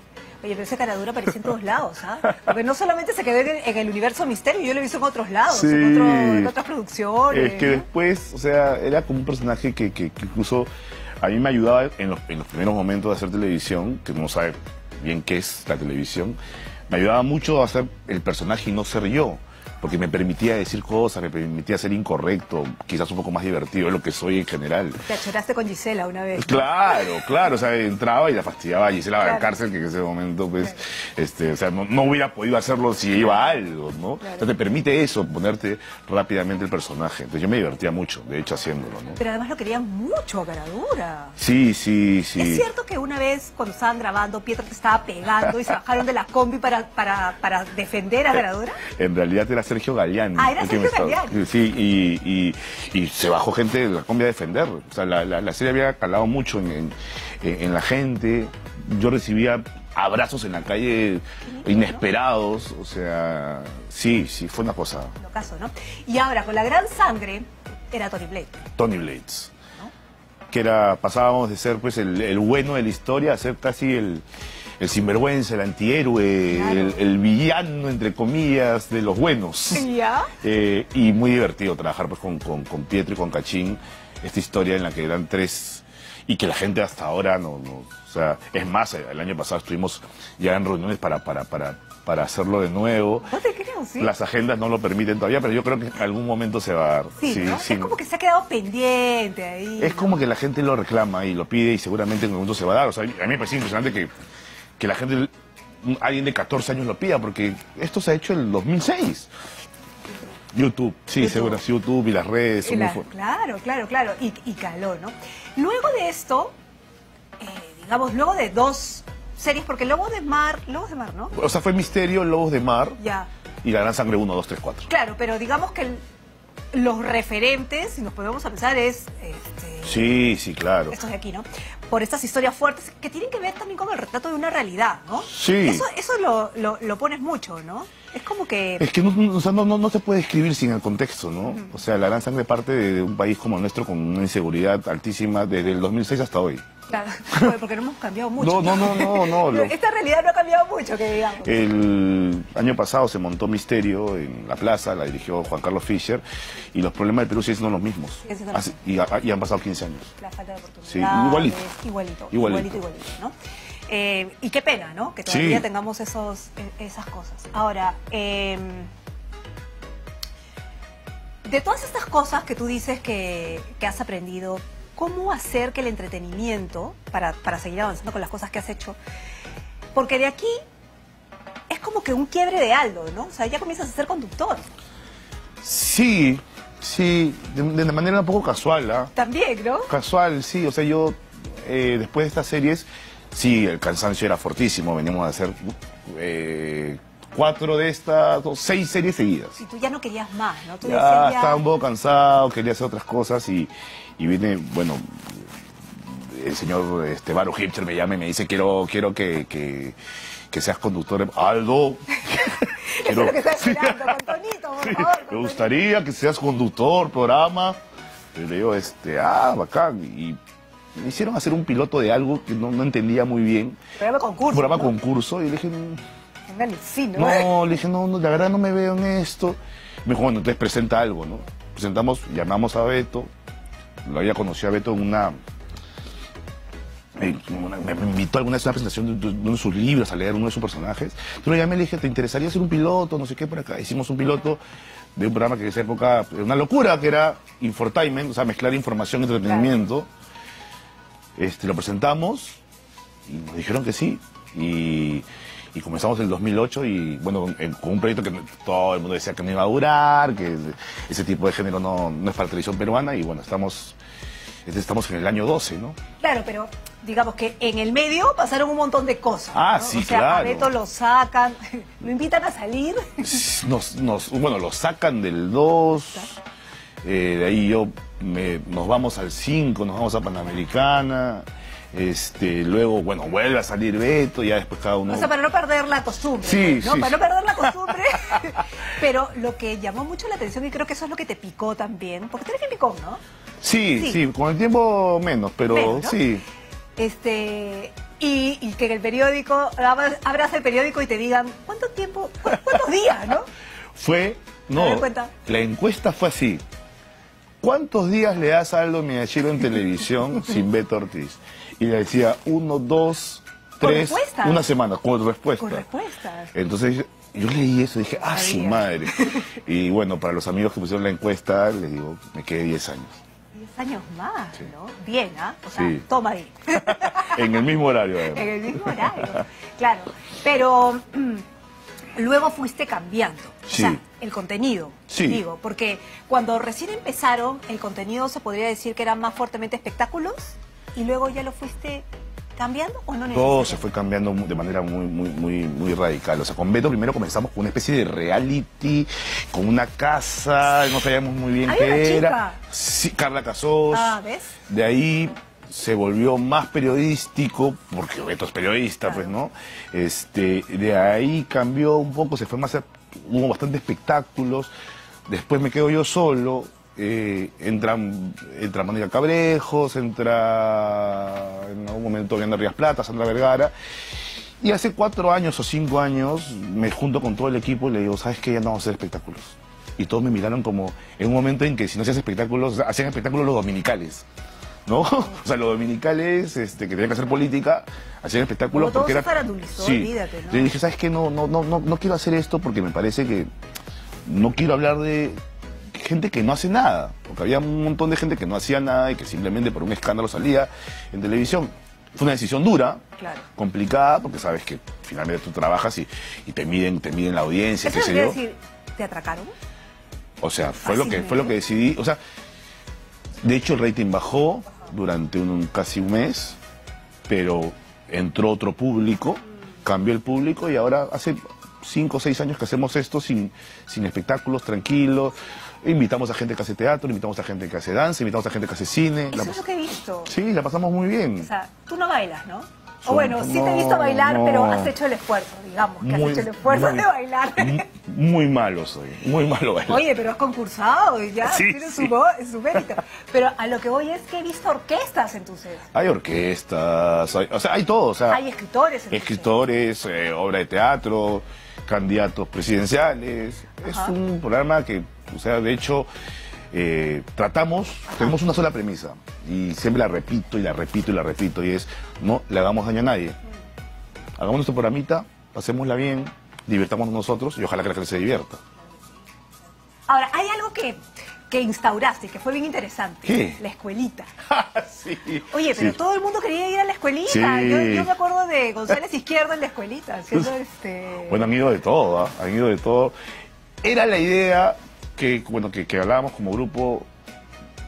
Oye, pero ese Caradura aparecía en todos lados, ¿ah? Porque no solamente se quedó en, en el universo Misterio, yo lo he visto en otros lados, Sí. en, otro- en otras producciones. Es que ¿no? después, o sea, era como un personaje que, que- que incluso a mí me ayudaba en los, en los primeros momentos de hacer televisión, que no sabe bien qué es la televisión, me ayudaba mucho a hacer el personaje y no ser yo. Porque me permitía decir cosas, me permitía ser incorrecto, quizás un poco más divertido de lo que soy en general. Te achoraste con Gisela una vez. Claro, claro, o sea, entraba y la fastidiaba a Gisela a la Claro. cárcel, que en ese momento, pues, este, o sea, no, no hubiera podido hacerlo si iba a algo, ¿no? O sea, te permite eso, ponerte rápidamente el personaje. Entonces yo me divertía mucho, de hecho, haciéndolo, ¿no? Pero además lo querían mucho a Caradura. Sí, sí, sí. ¿Es cierto que una vez cuando estaban grabando Pietro te estaba pegando y se bajaron de la combi para, para, para defender a Caradura? En realidad era Sergio Galeani. Ah, era Sergio Galeani. Sí, y, y- y se bajó gente de la combi a defender. O sea, la, la- la serie había calado mucho en, en- en la gente. Yo recibía abrazos en la calle inesperados. O sea, sí, sí, fue una cosa. Lo caso, ¿no? Y ahora, con la gran sangre, era Tony Blake. Tony Blades. Que era, pasábamos de ser pues el, el bueno de la historia a ser casi el, el sinvergüenza, el antihéroe, Claro. el, el villano, entre comillas, de los buenos. ¿Ya? Eh, y muy divertido trabajar pues, con, con, con Pietro y con Cachín, esta historia en la que eran tres y que la gente hasta ahora no, no o sea, es más, el año pasado estuvimos ya en reuniones para, para, para, para hacerlo de nuevo. No te creo, ¿sí? Las agendas no lo permiten todavía, pero yo creo que en algún momento se va a dar. Sí, ¿no? sí. Es como que se ha quedado pendiente ahí. Es como que la gente lo reclama y lo pide y seguramente en algún momento se va a dar. O sea, a mí me parece impresionante que, que la gente, alguien de 14 años lo pida, porque esto se ha hecho en el 2006. YouTube, sí, YouTube. seguro, YouTube y las redes Y son la- muy fuertes. claro, claro, claro. Y, y caló, ¿no? Luego de esto, eh, digamos, luego de dos series, porque Lobos de Mar, Lobos de Mar, ¿no? O sea, fue Misterio, Lobos de Mar Ya. y La Gran Sangre 1, 2, 3, 4. Claro, pero digamos que el- los referentes, si nos podemos a pensar, es este, Sí, sí, claro. estos de aquí, ¿no? Por estas historias fuertes que tienen que ver también con el retrato de una realidad, ¿no? Sí. Eso, eso lo, lo, lo pones mucho, ¿no? Es como que... Es que no, no- o sea, no, no, no se puede escribir sin el contexto, ¿no? O sea, la gran sangre parte de, de un país como el nuestro con una inseguridad altísima desde el 2006 hasta hoy. Claro, porque- no hemos cambiado mucho. No, no, no, no, no. Esta realidad no ha cambiado mucho, que digamos. El año pasado se montó Misterio en la plaza, la dirigió Juan Carlos Fischer, y los problemas del Perú siguen siendo los mismos. Así- y, ha- y han pasado 15 años. La falta de oportunidades. Sí, igualito. Igualito, Igualito. igualito, igualito, ¿no? Eh, y qué pena, ¿no? Que todavía Sí. tengamos esos, e- esas cosas. Ahora, eh, de todas estas cosas que tú dices que, que has aprendido, ¿cómo hacer que el entretenimiento, para, para seguir avanzando con las cosas que has hecho, porque de aquí es como que un quiebre de Aldo, ¿no? O sea, ya comienzas a ser conductor. Sí, sí, de, de manera un poco casual, ¿ah? También, ¿no? Casual, sí, o sea, yo eh, después de estas series, sí, el cansancio era fortísimo, veníamos a hacer eh, cuatro de estas, dos, seis series seguidas. Y tú ya no querías más, ¿no? Tú Ya decías, ya- estaba un poco cansado, quería hacer otras cosas y, y viene, bueno, el señor este, Baro Hipster me llama y me dice, quiero, quiero que, que, que seas conductor. Aldo. Eso es lo que está esperando, con Tonito, por Sí, favor. me gustaría que seas conductor, programa. Y le digo, este, ah, bacán. Y me hicieron hacer un piloto de algo que no, no entendía muy bien. Programa concurso. Programa ¿no? concurso. Y le dije, "Mm, Vengan y sí, ¿no? no, le dije, no, no, la verdad no me veo en esto. Me dijo, bueno, entonces presenta algo, ¿no? Presentamos, llamamos a Beto. Lo había conocido a Beto en una. Me, una- me invitó alguna vez a una presentación de, de uno de sus libros, a leer uno de sus personajes. Yo lo llamé y le dije, ¿te interesaría hacer un piloto? No sé qué por acá. Hicimos un piloto de un programa que en esa época era una locura, que era infotainment, o sea, mezclar información y entretenimiento. Este, lo presentamos y nos dijeron que sí. Y, y comenzamos en el 2008 y bueno, en- con un proyecto que todo el mundo decía que no iba a durar, que ese tipo de género no, no es para televisión peruana y bueno, estamos, este, estamos en el año 12, ¿no? Claro, pero digamos que en el medio pasaron un montón de cosas. Ah, ¿no? sí, o sea, A claro. Beto lo sacan, lo invitan a salir. Nos, nos, bueno, lo sacan del 2, eh, de ahí yo me- nos vamos al 5, nos vamos a Panamericana, este, luego, bueno, vuelve a salir Beto, ya después cada uno... O sea, para no perder la costumbre. Sí, ¿no? sí, Para no perder la costumbre. pero lo que llamó mucho la atención, y creo que eso es lo que te picó también, porque tú eres bien picón, ¿no? sí, sí. sí, con el tiempo menos, pero Menos, ¿no? sí. Este, y, y que en el periódico, abras, abras el periódico y te digan, ¿cuánto tiempo, cu- cuántos días, no? Fue, no, la encuesta fue así. ¿Cuántos días le das a Aldo Miyashiro en televisión sin Beto Ortiz? Y le decía, uno, dos, tres, una semana, con respuesta. Con respuestas. Entonces yo leí eso y dije, ah, su madre. y bueno, para los amigos que pusieron la encuesta, les digo, me quedé 10 años. 10 años más, Sí. ¿no? Bien, ¿ah? O sea, Sí. toma ahí. en el mismo horario, además. en el mismo horario. Claro. Pero mm, luego fuiste cambiando. O Sí. sea, el contenido. Sí. Digo, porque cuando recién empezaron, el contenido se podría decir que era más fuertemente espectáculos y luego ya lo fuiste cambiando o no Todo se fue cambiando de manera muy, muy, muy, muy radical. O sea, con Beto primero comenzamos con una especie de reality, con una casa, no sabíamos muy bien una qué era. chica. Sí, Carla Casos. Ah, ¿ves? De ahí se volvió más periodístico, porque Beto es periodista, pues, ¿no? Este, de ahí cambió un poco, se fue más, hubo bastantes espectáculos. Después me quedo yo solo. Eh, entran, entra Mónica Cabrejos, entra en algún momento Vianda Rías Plata, Sandra Vergara. Y hace cuatro años o cinco años me junto con todo el equipo y le digo, ¿sabes qué? Ya no vamos a hacer espectáculos. Y todos me miraron como en un momento en que si no hacías espectáculos, hacían espectáculos los dominicales. ¿No? O sea, los dominicales este, que tenían que hacer política, hacían espectáculos Como todo porque se era. Sí. olvídate, ¿no? Le dije, ¿sabes qué? No, no, no, no, no quiero hacer esto porque me parece que no quiero hablar de gente que no hace nada, porque había un montón de gente que no hacía nada y que simplemente por un escándalo salía en televisión. Fue una decisión dura, Claro. complicada, porque sabes que finalmente tú trabajas y, y te miden, te miden la audiencia, qué sé yo. decir, ¿te atracaron? O sea, fue lo que fue lo que decidí. O sea, de hecho el rating bajó durante un, casi un mes, pero entró otro público, cambió el público y ahora hace cinco o seis años que hacemos esto sin, sin espectáculos, tranquilos. Invitamos a gente que hace teatro, invitamos a gente que hace danza, invitamos a gente que hace cine. Eso La es lo que he visto. Sí, la pasamos muy bien. O sea, tú no bailas, ¿no? O bueno, sí te he visto bailar, no. pero has hecho el esfuerzo, digamos, que has hecho el esfuerzo muy- de bailar. mu- Muy malo soy, muy malo bailando. Oye, pero has concursado y ya Sí, tienes sí. su, voz, su mérito. Pero a lo que voy es que he visto orquestas en tu. Hay orquestas, hay- o sea, hay todo. O sea, Hay escritores en escritores, eh, obra de teatro, candidatos presidenciales. Es un programa que, o sea, de hecho, eh, tratamos, tenemos una sola premisa y siempre la repito y la repito y la repito y es no le hagamos daño a nadie. Hagamos nuestro programita, pasémosla bien, divirtamos nosotros y ojalá que la gente se divierta. Ahora, hay algo que, que instauraste, que fue bien interesante. ¿Qué? La escuelita. sí. Oye, pero sí. todo el mundo quería ir a la escuelita. Sí. Yo, yo me acuerdo de González Izquierdo en la escuelita, haciendo este... Bueno, han ido de todo, ¿ah? han ido de todo. Era la idea que, bueno, que, que hablábamos como grupo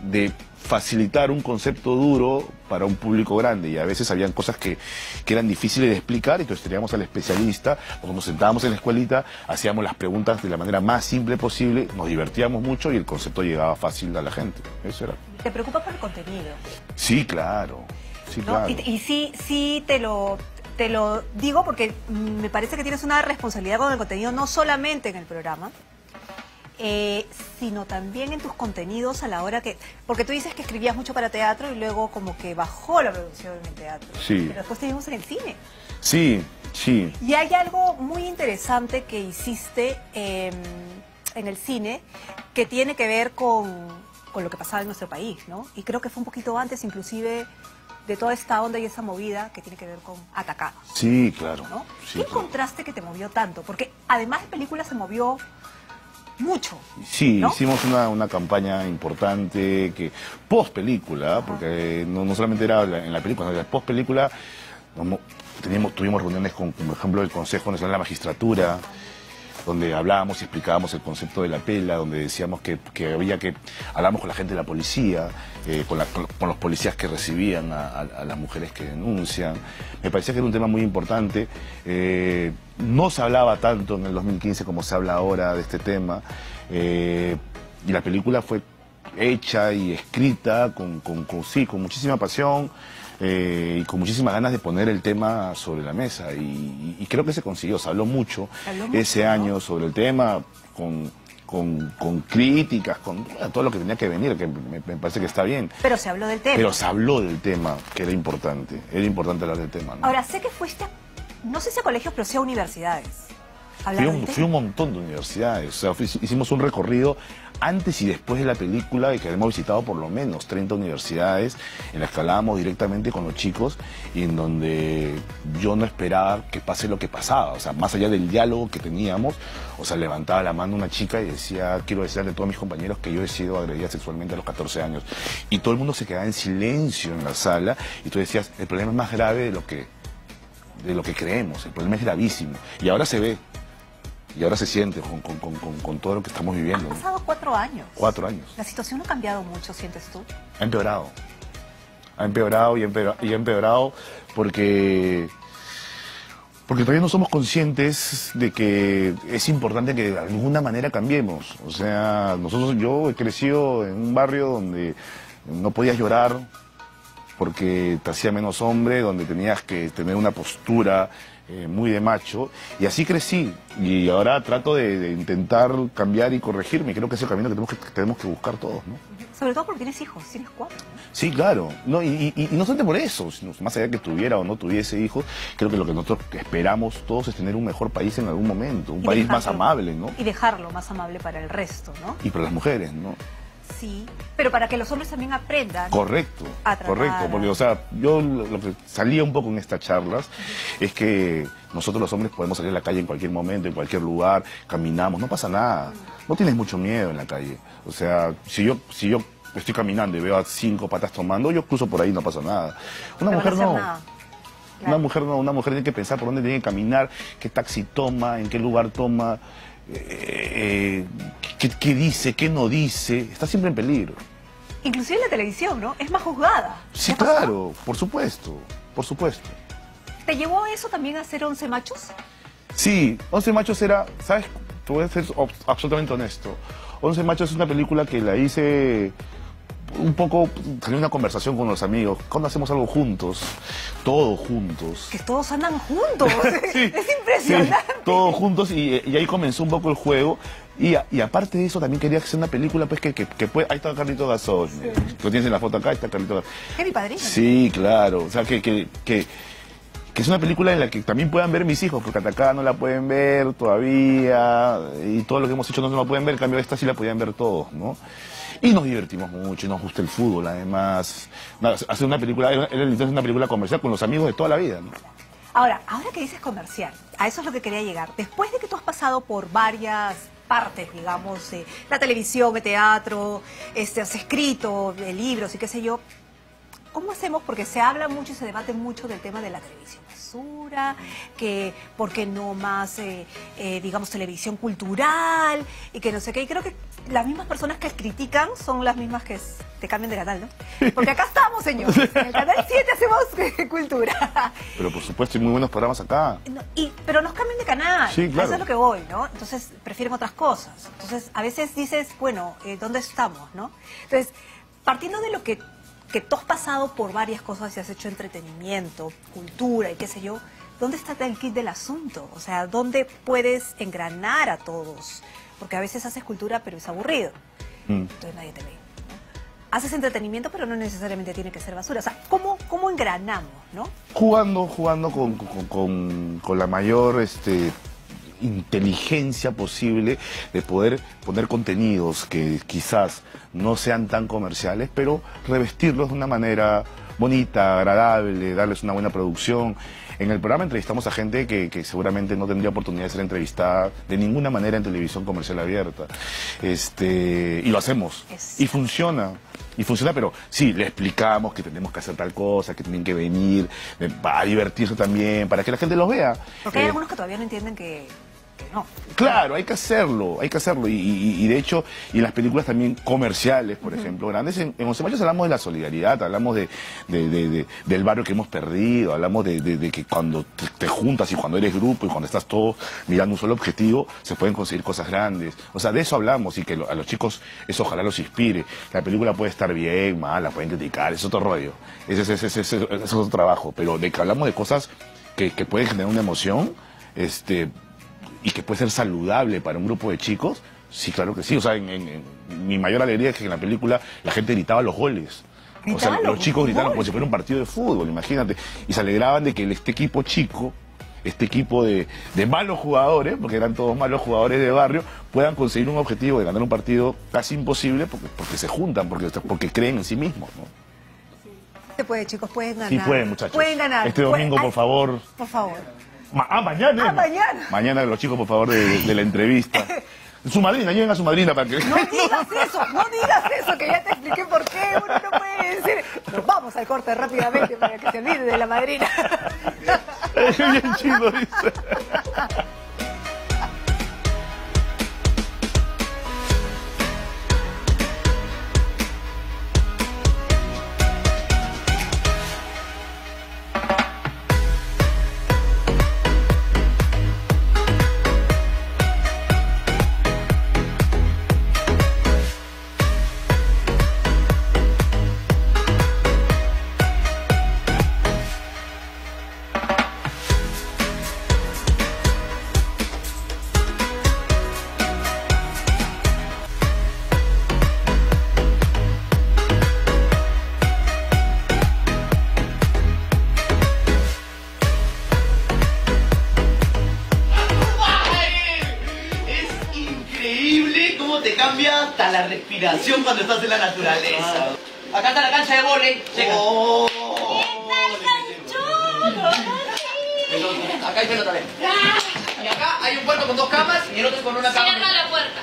de facilitar un concepto duro para un público grande y a veces habían cosas que, que eran difíciles de explicar y entonces teníamos al especialista, cuando nos sentábamos en la escuelita, hacíamos las preguntas de la manera más simple posible, nos divertíamos mucho y el concepto llegaba fácil a la gente. Eso era. Te preocupa por el contenido. Sí, claro. Sí, ¿no? claro. Y, y sí, sí te lo, te lo digo porque me parece que tienes una responsabilidad con el contenido, no solamente en el programa, eh, sino también en tus contenidos a la hora que... Porque tú dices que escribías mucho para teatro y luego como que bajó la producción en el teatro. Sí. Pero después te vimos en el cine. Sí, sí. Y hay algo muy interesante que hiciste eh, en el cine que tiene que ver con, con lo que pasaba en nuestro país, ¿no? Y creo que fue un poquito antes inclusive de toda esta onda y esa movida que tiene que ver con Atacados, Sí, claro. ¿no? Sí, ¿Qué claro. encontraste que te movió tanto? Porque además de película se movió mucho. Sí, ¿no? hicimos una, una campaña importante que post película, porque no, no solamente era la- en la película, sino post película teníamos, tuvimos reuniones con, por ejemplo, el Consejo Nacional de la Magistratura, donde hablábamos y explicábamos el concepto de la pela, donde decíamos que, que había que, hablamos con la gente de la policía, eh, con, la- con- con los policías que recibían a, a- a las mujeres que denuncian. Me parecía que era un tema muy importante. Eh, no se hablaba tanto en el 2015 como se habla ahora de este tema. Eh, y la película fue hecha y escrita con, con- con- sí, con muchísima pasión eh, y con muchísimas ganas de poner el tema sobre la mesa. Y, y creo que se consiguió, se habló mucho, ese ¿no? año sobre el tema, con, con- con críticas, con bueno, todo lo que tenía que venir, que me, me parece que está bien. Pero se habló del tema. Pero se habló del tema, que era importante, era importante hablar del tema. ¿no? Ahora, sé que fuiste, no sé si a colegios, pero sí a universidades. Fui un, fui montón de universidades, o sea, fui- hicimos un recorrido antes y después de la película y que hemos visitado por lo menos 30 universidades en las que hablábamos directamente con los chicos y en donde yo no esperaba que pase lo que pasaba, o sea, más allá del diálogo que teníamos, o sea, levantaba la mano una chica y decía, quiero decirle a todos mis compañeros que yo he sido agredida sexualmente a los 14 años. Y todo el mundo se quedaba en silencio en la sala y tú decías, el problema es más grave de lo que, de lo que creemos, el problema es gravísimo. Y ahora se ve, y ahora se siente con, con- con- con- todo lo que estamos viviendo. Han ¿no? pasado cuatro años. Cuatro años. La situación ha cambiado mucho, ¿sientes tú? Ha empeorado. Ha empeorado y empeorado, y ha empeorado porque, porque todavía no somos conscientes de que es importante que de alguna manera cambiemos. O sea, nosotros, yo he crecido en un barrio donde no podías llorar porque te hacía menos hombre, donde tenías que tener una postura eh, muy de macho. Y así crecí. Y ahora trato de, de intentar cambiar y corregirme. Creo que es el camino que tenemos que, que tenemos que buscar todos, ¿no? Sobre todo porque tienes hijos, tienes cuatro. ¿no? Sí, claro. No, y, y- y no solamente por eso, sino más allá de que tuviera o no tuviese hijos, creo que lo que nosotros esperamos todos es tener un mejor país en algún momento, un Y país más amable, ¿no? Y dejarlo más amable para el resto, ¿no? Y para las mujeres, ¿no? Sí, pero para que los hombres también aprendan. Correcto, A correcto, porque o sea, yo lo, que salía un poco en estas charlas es que nosotros los hombres podemos salir a la calle en cualquier momento, en cualquier lugar, caminamos, no pasa nada, no tienes mucho miedo en la calle, o sea, si yo, si yo estoy caminando y veo a cinco patas tomando, yo cruzo por ahí, no pasa nada. Una mujer no. nada. Una mujer no, una mujer tiene que pensar por dónde tiene que caminar, qué taxi toma, en qué lugar toma, eh, qué, qué dice, qué no dice, está siempre en peligro. Inclusive en la televisión, ¿no? Es más juzgada. Sí, claro, por supuesto, por supuesto. ¿Te llevó eso también a ser 11 machos? Sí, Once Machos era, ¿sabes? Te voy a ser absolutamente honesto. Once Machos es una película que la hice un poco, tenía una conversación con los amigos. ¿Cuándo hacemos algo juntos? Todos juntos. Que todos andan juntos. Sí, es impresionante. sí, todos juntos y, y ahí comenzó un poco el juego. Y, a- y aparte de eso también quería hacer una película pues que, que, que puede- ahí está Carlito Gasol. Lo tienes en la foto acá, ahí está Carlito Gasol. Es mi padrino. Sí, claro. O sea, que, que, que, que es una película en la que también puedan ver mis hijos, porque acá no la pueden ver todavía, y todo lo que hemos hecho no se la pueden ver, en cambio esta sí la podían ver todos, ¿no? Y nos divertimos mucho, y nos gusta el fútbol, además. Hacer una película, entonces una película comercial con los amigos de toda la vida, ¿no? Ahora, ahora que dices comercial, a eso es lo que quería llegar. Después de que tú has pasado por varias partes, digamos, de la televisión, el teatro, este, has escrito eh, libros y qué sé yo, ¿cómo hacemos? Porque se habla mucho y se debate mucho del tema de la televisión que por qué no más, eh, eh, digamos, televisión cultural y que no sé qué. Y creo que las mismas personas que critican son las mismas que te cambian de canal, ¿no? Porque acá estamos, señores. En el canal 7 hacemos eh, cultura. Pero por supuesto hay muy buenos programas acá. No, y, pero nos cambian de canal. Sí, claro. Eso es lo que voy, ¿no? Entonces prefieren otras cosas. Entonces a veces dices, bueno, eh, ¿dónde estamos, no? Entonces, partiendo de lo que, que tú has pasado por varias cosas y has hecho entretenimiento, cultura y qué sé yo, ¿dónde está el kit del asunto? O sea, ¿dónde puedes engranar a todos? Porque a veces haces cultura, pero es aburrido. Mm. Entonces nadie te ve. ¿no? Haces entretenimiento, pero no necesariamente tiene que ser basura. O sea, ¿cómo, cómo engranamos, no? jugando, jugando con, con- con- con la mayor este, inteligencia posible de poder poner contenidos que quizás no sean tan comerciales, pero revestirlos de una manera bonita, agradable, darles una buena producción. En el programa entrevistamos a gente que, que seguramente no tendría oportunidad de ser entrevistada de ninguna manera en televisión comercial abierta. Este, y lo hacemos. Es- Y funciona. Y funciona, pero sí, le explicamos que tenemos que hacer tal cosa, que tienen que venir eh, para divertirse también, para que la gente los vea. Porque hay Eh, algunos que todavía no entienden que, que no. Claro, hay que hacerlo, hay que hacerlo. Y, y- y de hecho, y en las películas también comerciales, por ejemplo, grandes, en, en Once Machos hablamos de la solidaridad, hablamos de, de- de- de- del barrio que hemos perdido, hablamos de, que cuando te, te juntas y cuando eres grupo y cuando estás todos mirando un solo objetivo, se pueden conseguir cosas grandes. O sea, de eso hablamos y que lo- a los chicos eso ojalá los inspire. La película puede estar bien, mal, la pueden criticar, es otro rollo. Ese, ese- ese es otro trabajo. Pero de que hablamos de cosas que, que pueden generar una emoción, este, y que puede ser saludable para un grupo de chicos, sí, claro que sí. O sea, en, en- en- mi mayor alegría es que en la película la gente gritaba los goles. O sea, los chicos gritaban como si fuera un partido de fútbol, imagínate. Y se alegraban de que este equipo chico este equipo de, de malos jugadores, porque eran todos malos jugadores de barrio, puedan conseguir un objetivo de ganar un partido casi imposible porque, porque se juntan, porque, porque creen en sí mismos. ¿no? Se puede, chicos, pueden ganar. Sí pueden, muchachos. Pueden ganar. Este domingo, Pueden- por favor. Por favor. Ma- ah, mañana. Ah, mañana. Mañana los chicos, por favor, de, de la entrevista. Su madrina, lleguen a su madrina para que... No digas eso, no digas eso, que ya te expliqué por qué uno no puede decir. Nos vamos al corte rápidamente para que se olvide de la madrina. Bien chido, dice. Cuando estás en la naturaleza. Acá está la cancha de volei. Checa. Pelota. Acá hay pelota, ven. Y acá hay un cuarto con dos camas y el otro con una cama. Cierra la puerta.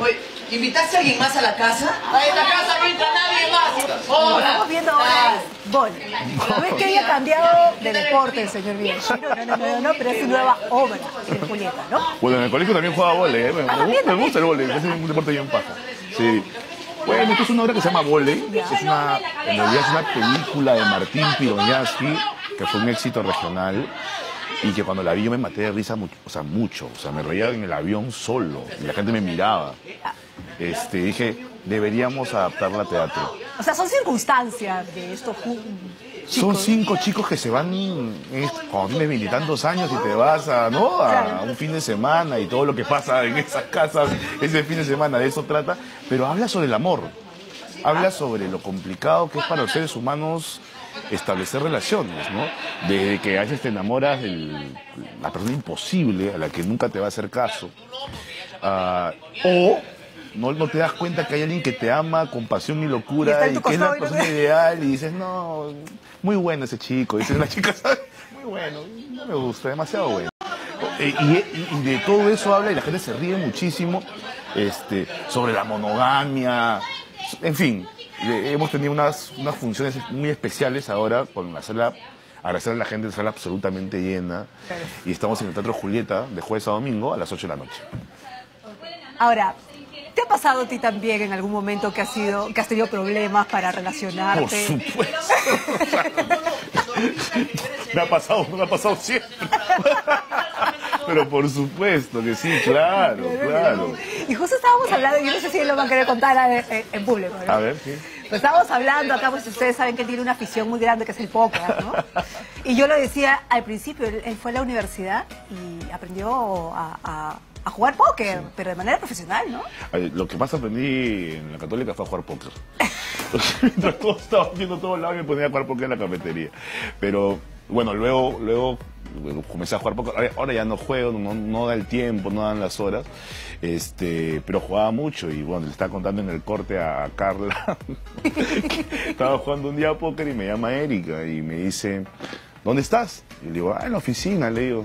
Oye, ¿invitaste a alguien más a la casa? A esta casa no entra nadie más. Hola. estamos viendo ahora es vóley. No es que haya cambiado de deporte el señor Bianchi. No, no, no, no, no, pero es su nueva obra de Julieta, ¿no? Bueno, en el colegio también jugaba vóley, ¿eh? me, me Ah, gu- también, me gusta el vóley, es un deporte bien paja. Sí. Bueno, esto es una obra que se llama Vóley, es una, en realidad es una película de Martín Piroñaski, que fue un éxito regional, y que cuando la vi yo me maté de risa, mucho, o sea, mucho, o sea, me reía en el avión solo, y la gente me miraba. Este, dije, deberíamos adaptarla a teatro. O sea, son circunstancias de estos Son cinco chicos que se van eh, cuando tienes veintitantos años y te vas a, ¿no? a un fin de semana y todo lo que pasa en esas casas ese fin de semana, de eso trata. Pero habla sobre el amor. Habla sobre lo complicado que es para los seres humanos establecer relaciones, ¿no? Desde que a veces te enamoras de la persona imposible a la que nunca te va a hacer caso. Ah, o no, no te das cuenta que hay alguien que te ama con pasión y locura y, que es la persona te- ideal y dices, no, muy bueno ese chico. Y dices la chica, ¿sabes? Muy bueno, no me gusta, demasiado bueno. Eh, Y, y- y de todo eso habla y la gente se ríe muchísimo este, sobre la monogamia. En fin, eh, hemos tenido unas, unas funciones muy especiales ahora con la sala, agradecer a la gente, la sala absolutamente llena. Y estamos en el Teatro Julieta de jueves a domingo a las 8 de la noche. Ahora, ¿te ha pasado a ti también en algún momento que has, sido, que has tenido problemas para Por relacionarte? supuesto. me ha pasado, me ha pasado siempre. Pero por supuesto que sí, claro, claro. Y justo estábamos hablando, yo no sé si él lo va a querer contar en, en- en público, ¿no? A ver, sí. Pues estábamos hablando acá, pues ustedes saben que él tiene una afición muy grande que es el póker, ¿no? Y yo lo decía al principio, él, él fue a la universidad y aprendió a, a- a jugar póker, pero de manera profesional, ¿no? Ay, Lo que más aprendí en la católica fue a jugar póker. Mientras todos estaban viendo todos lados, me ponía a jugar póker en la cafetería. Pero bueno, luego, luego comencé a jugar póker. Ahora- ya no juego, no, no da el tiempo, no dan las horas. Este, pero jugaba mucho y bueno, le estaba contando en el corte a Carla. estaba jugando un día a póker y me llama Erika y me dice, ¿dónde estás? Y le digo, ah, en la oficina, le digo.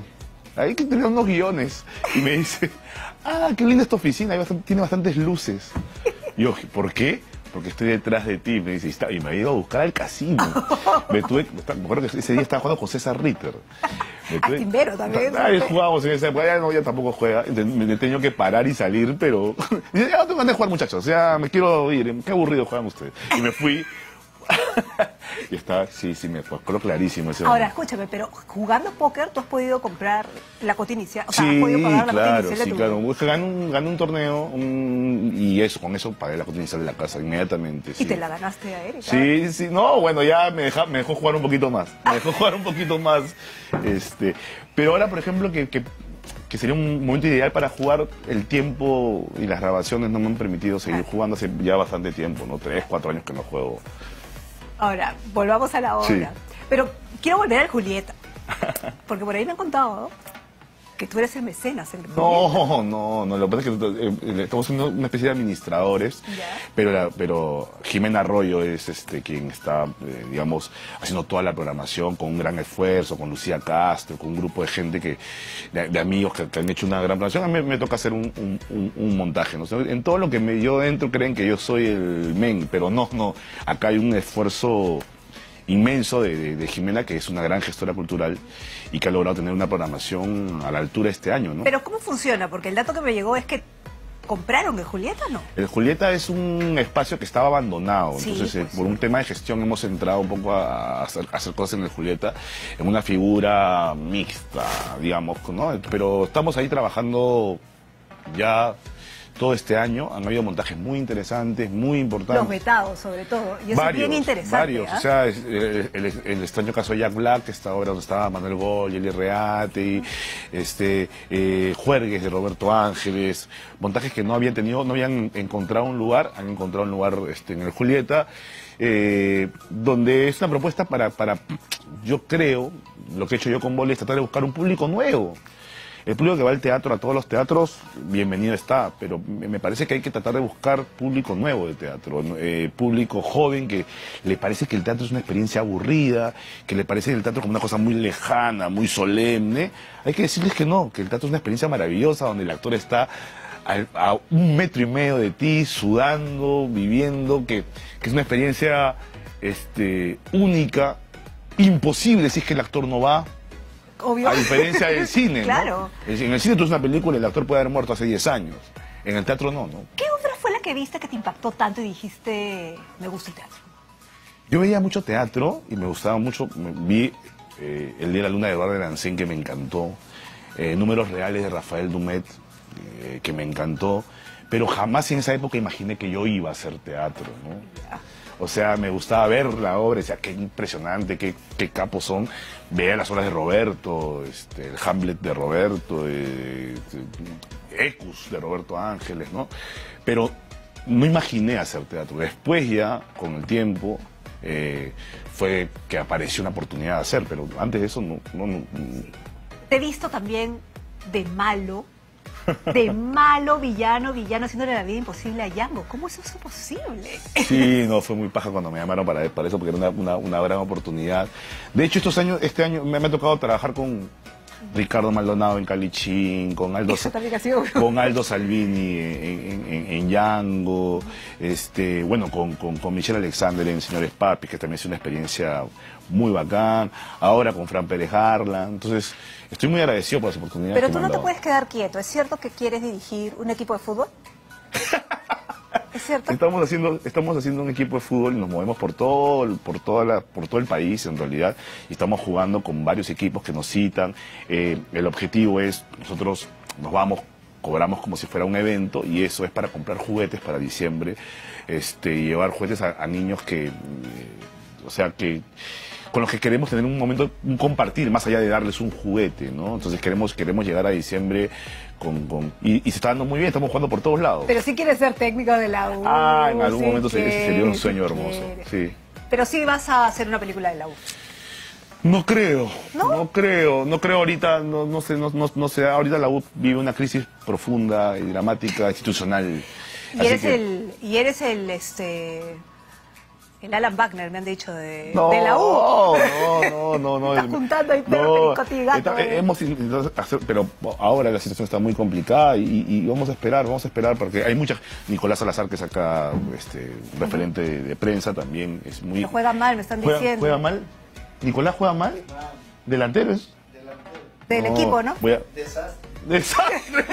Ahí que tenía unos guiones. Y me dice, ah, qué linda esta oficina, bastante- tiene bastantes luces. Y yo, ¿por qué? Porque estoy detrás de ti. Me dice, y, está- y me ha ido a buscar al casino. Me tuve, me acuerdo que ese día estaba jugando con César Ritter. Me Ah, Timbero también. Ahí jugábamos en esa época, ya, no, ya tampoco juega. Me he tenido que parar y salir, pero... Dice, ya no tengo ganas de jugar, muchachos. Ya me quiero ir. Qué aburrido juegan ustedes. Y me fui... y está, sí, sí, me acuerdo clarísimo ese Ahora, momento. escúchame, pero jugando póker tú has podido comprar la cuota inicial, o sea, has podido pagar la cuota claro, de sí, tu... claro. Gané un, gané un torneo un- y eso, con eso pagué la cuota inicial de la casa inmediatamente. Y sí. te la ganaste a Erika. Sí, sí, no, bueno, ya me, deja- me dejó jugar un poquito más. Me dejó jugar un poquito más. Este, pero ahora, por ejemplo, que, que, que sería un momento ideal para jugar, el tiempo y las grabaciones no me han permitido seguir jugando hace ya bastante tiempo, ¿no? Tres, cuatro años que no juego. Ahora, volvamos a la obra. Sí. Pero quiero volver al Julieta. Porque por ahí me han contado que tú eres el mecenas. El no, no, no. Lo que pasa es que eh, eh, estamos siendo una especie de administradores, pero, la, pero Jimena Arroyo es este quien está, eh, digamos, haciendo toda la programación con un gran esfuerzo, con Lucía Castro, con un grupo de gente que, de, amigos que, han hecho una gran programación. A mí me toca hacer un, un, montaje. ¿no? En todo lo que me, yo dentro creen que yo soy el men, pero no, no. Acá hay un esfuerzo inmenso de, Jimena, que es una gran gestora cultural y que ha logrado tener una programación a la altura este año, ¿no? Pero ¿cómo funciona? Porque el dato que me llegó es que compraron el Julieta, ¿no? El Julieta es un espacio que estaba abandonado, entonces eh, pues por un tema de gestión hemos entrado un poco a hacer, cosas en el Julieta, en una figura mixta, digamos, ¿no? Pero estamos ahí trabajando ya todo este año. Han habido montajes muy interesantes, muy importantes. Los vetados, sobre todo. Y eso es bien interesante. Varios. ¿ah? O sea, el, extraño caso de Jack Black, esta obra donde estaba Manuel Gol, Eli Reate, este, eh, Juergues de Roberto Ángeles. Montajes que no habían tenido, no habían encontrado un lugar, han encontrado un lugar este, en el Julieta. Eh, donde es una propuesta para, para, yo creo, lo que he hecho yo con Boli es tratar de buscar un público nuevo. El público que va al teatro, a todos los teatros, bienvenido está, pero me parece que hay que tratar de buscar público nuevo de teatro, eh, público joven que le parece que el teatro es una experiencia aburrida, que le parece el teatro como una cosa muy lejana, muy solemne. Hay que decirles que no, que el teatro es una experiencia maravillosa donde el actor está a, un metro y medio de ti, sudando, viviendo, que, es una experiencia este, única, imposible si es que el actor no va a diferencia del cine, claro. En el cine tú es una película y el actor puede haber muerto hace 10 años. En el teatro no, ¿no? ¿Qué obra fue la que viste que te impactó tanto y dijiste, me gusta el teatro? Yo veía mucho teatro y me gustaba mucho. Vi eh, El Día de la Luna de Eduardo Lancén, que me encantó. Eh, números reales de Rafael Dumet, eh, que me encantó. Pero jamás en esa época imaginé que yo iba a hacer teatro, ¿no? O sea, me gustaba ver la obra, decía, qué impresionante, qué, qué capos son. Veía las obras de Roberto, este, el Hamlet de Roberto, eh, Ecus de Roberto Ángeles, ¿no? Pero no imaginé hacer teatro. Después ya, con el tiempo, eh, fue que apareció una oportunidad de hacer, pero antes de eso no, no. Te he visto también de malo de malo, villano, villano, haciéndole la vida imposible a Yango. ¿Cómo es eso posible? Sí, no, fue muy paja cuando me llamaron para, para eso, porque era una, gran oportunidad. De hecho, estos años, este año me, ha tocado trabajar con Ricardo Maldonado en Calichín, con Aldo, con Aldo Salvini en, en, Yango, este, bueno, con, con, Michelle Alexander en Señores Papis, que también es una experiencia muy bacán, ahora con Fran Pérez Harlan, entonces estoy muy agradecido por esa oportunidad. Pero tú no te puedes quedar quieto, ¿es cierto que quieres dirigir un equipo de fútbol? Estamos haciendo, estamos haciendo un equipo de fútbol y nos movemos por todo, por, toda la, por todo el país en realidad y estamos jugando con varios equipos que nos citan. Eh, el objetivo es, nosotros nos vamos cobramos como si fuera un evento y eso es para comprar juguetes para diciembre este, y llevar juguetes a, niños que, eh, o sea, que con los que queremos tener un momento, un compartir, más allá de darles un juguete, ¿no? Entonces queremos, queremos llegar a diciembre con, con y, se está dando muy bien, estamos jugando por todos lados. Pero sí quieres ser técnico de la U. Ah, en algún momento sería un sueño hermoso, sí. Pero sí vas a hacer una película de la U. No creo, ¿No? creo, no creo ahorita, no, no sé, no, no, sé, ahorita la U vive una crisis profunda y dramática institucional. Y eres el, y eres el este el Alan Wagner, me han dicho, de, de la U. No, no, no, no. Estás juntando ahí perro, no, y gato. Eh. hemos hacer, pero ahora la situación está muy complicada y, vamos a esperar, vamos a esperar, porque hay muchas... Nicolás Salazar, que saca este, referente de, prensa, también es muy... juega mal, me están diciendo. ¿Juega mal? ¿Nicolás juega mal? ¿Delantero es? Del equipo, ¿no? Voy a... Desastre. Desastre.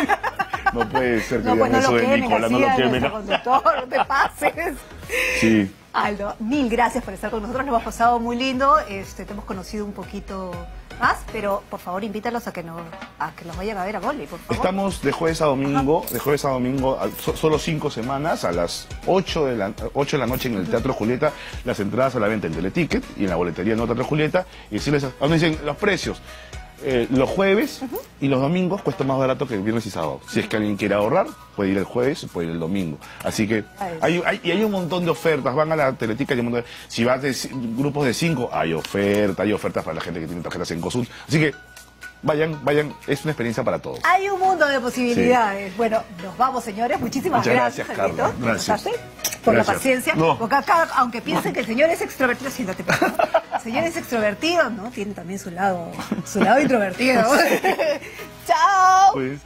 No puede ser que no, pues no eso lo de Nicolás, no lo quemen. conductor, no te pases. Sí. Aldo, mil gracias por estar con nosotros, nos hemos pasado muy lindo, este, te hemos conocido un poquito más, pero por favor invítalos a que nos, a que los vayan a ver a Boli, por favor. Estamos de jueves a domingo, de jueves a domingo, solo cinco semanas, a las 8 de, la, 8 de la noche en el Teatro Julieta, las entradas a la venta en Teleticket y en la boletería en el Teatro Julieta, y decirles, donde dicen los precios, eh, los jueves y los domingos cuesta más barato que el viernes y sábado. Si es que alguien quiere ahorrar, puede ir el jueves, puede ir el domingo. Así que hay, hay- y hay un montón de ofertas. Van a la teletica y hay un montón de- Si vas de grupos de cinco, hay ofertas, hay ofertas para la gente que tiene tarjetas en COSUL. Así que vayan, vayan, es una experiencia para todos. Hay un mundo de posibilidades. Bueno, nos vamos, señores. Muchísimas Muchas gracias, gracias, por Gracias. Por Gracias. la paciencia. No. Porque acá, aunque piensen que el señor es extrovertido, siéntate. El señor es extrovertido, ¿no? Tiene también su lado, su lado introvertido. Chao. Pues,